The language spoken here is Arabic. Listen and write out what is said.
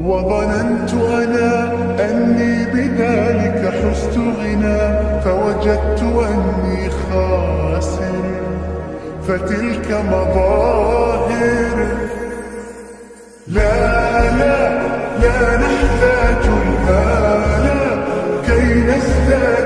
وظننت أنا أني بذلك حست غنى فوجدت أني خاسر. فتلك مظاهر. لا لا لا نحتاج الآلة كي نستعيد